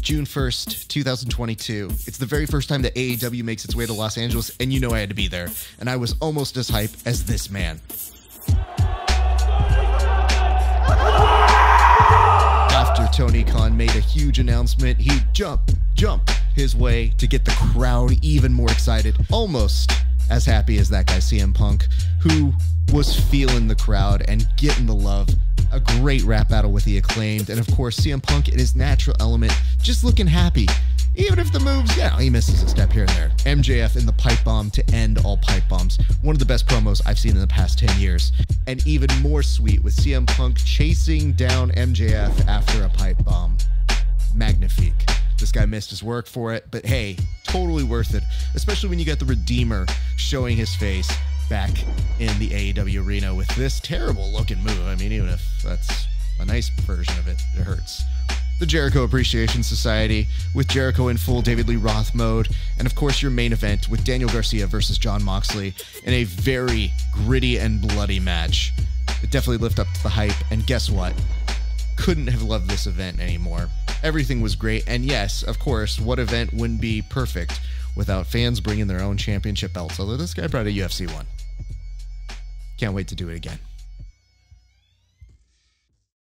June 1st, 2022. It's the very first time that AEW makes its way to Los Angeles, and you know I had to be there. And I was almost as hype as this man. After Tony Khan made a huge announcement, he jumped, jumped his way to get the crowd even more excited. Almost as happy as that guy CM Punk, who was feeling the crowd and getting the love. A great rap battle with the acclaimed, and of course CM Punk in his natural element, just looking happy. Even if the moves, yeah, he misses a step here and there. MJF in the pipe bomb to end all pipe bombs. One of the best promos I've seen in the past 10 years. And even more sweet with CM Punk chasing down MJF after a pipe bomb. Magnifique. This guy missed his work for it, but hey, totally worth it, especially when you get the Redeemer showing his face back in the AEW arena with this terrible looking move. I mean, even if that's a nice version of it, it hurts. The Jericho Appreciation Society with Jericho in full David Lee Roth mode, and of course your main event with Daniel Garcia versus Jon Moxley in a very gritty and bloody match. It definitely lived up to the hype, and guess what? Couldn't have loved this event anymore. Everything was great, and yes, of course, what event wouldn't be perfect without fans bringing their own championship belts? Although this guy brought a UFC one. Can't wait to do it again.